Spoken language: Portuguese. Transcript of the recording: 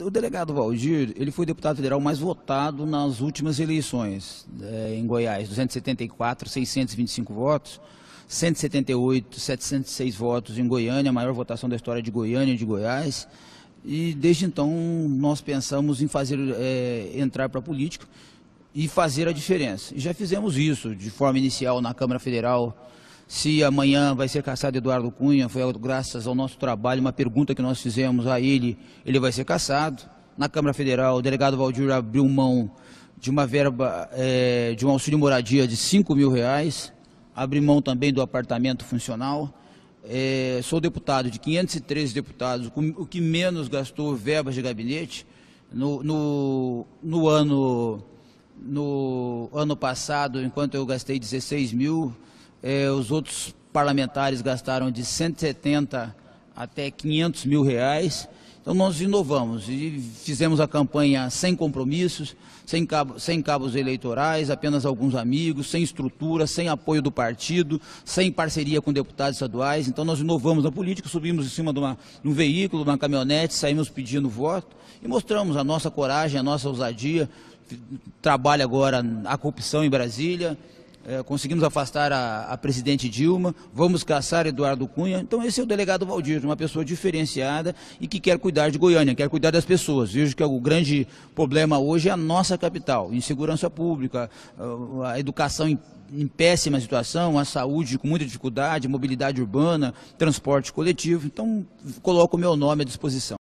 O delegado Valdir, ele foi deputado federal mais votado nas últimas eleições é, em Goiás, 274, 625 votos, 178, 706 votos em Goiânia, a maior votação da história de Goiânia e de Goiás. E desde então nós pensamos em fazer é, entrar para a política e fazer a diferença. E já fizemos isso de forma inicial na Câmara Federal. Se amanhã vai ser caçado Eduardo Cunha, foi graças ao nosso trabalho, uma pergunta que nós fizemos a ele, ele vai ser caçado. Na Câmara Federal, o delegado Valdir abriu mão de uma verba, é, de um auxílio moradia de 5 mil reais, abriu mão também do apartamento funcional. É, sou deputado de 513 deputados, o que menos gastou verbas de gabinete. No, no, no ano no ano passado, enquanto eu gastei 16 mil, eh, os outros parlamentares gastaram de 170 até 500 mil reais. Então nós inovamos e fizemos a campanha sem compromissos, sem, cabo, sem cabos eleitorais, apenas alguns amigos, sem estrutura, sem apoio do partido, sem parceria com deputados estaduais. Então nós inovamos na política, subimos em cima de, uma, de um veículo, de uma caminhonete, saímos pedindo voto e mostramos a nossa coragem, a nossa ousadia. Trabalho agora a corrupção em Brasília, é, conseguimos afastar a, a, presidente Dilma, vamos caçar Eduardo Cunha. Então esse é o delegado Valdir, uma pessoa diferenciada e que quer cuidar de Goiânia, quer cuidar das pessoas. Vejo que o grande problema hoje é a nossa capital, insegurança pública, a educação em, em péssima situação, a saúde com muita dificuldade, mobilidade urbana, transporte coletivo. Então coloco o meu nome à disposição.